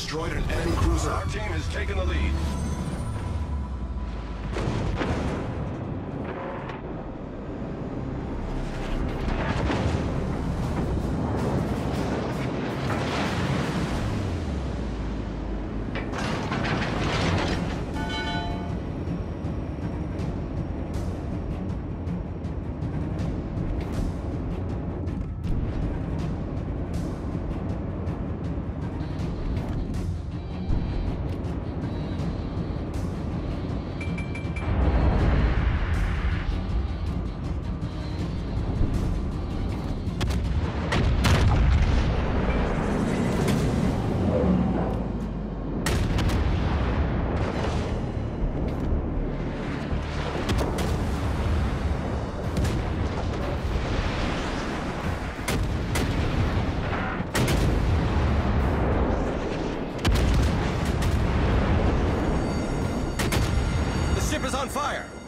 destroyed an enemy cruiser. Our team has taken the lead. Ship is on fire!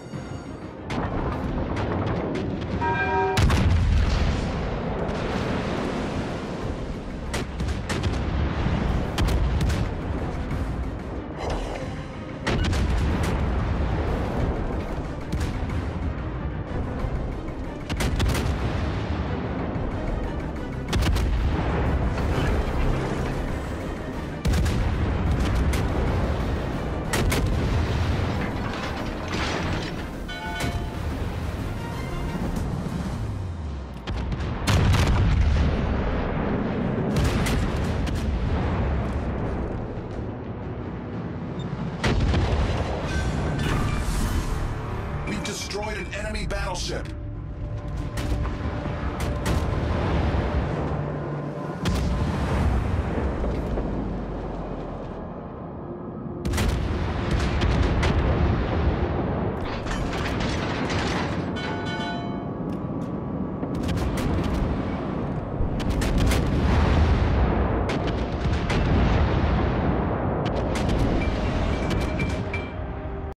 Destroyed an enemy battleship.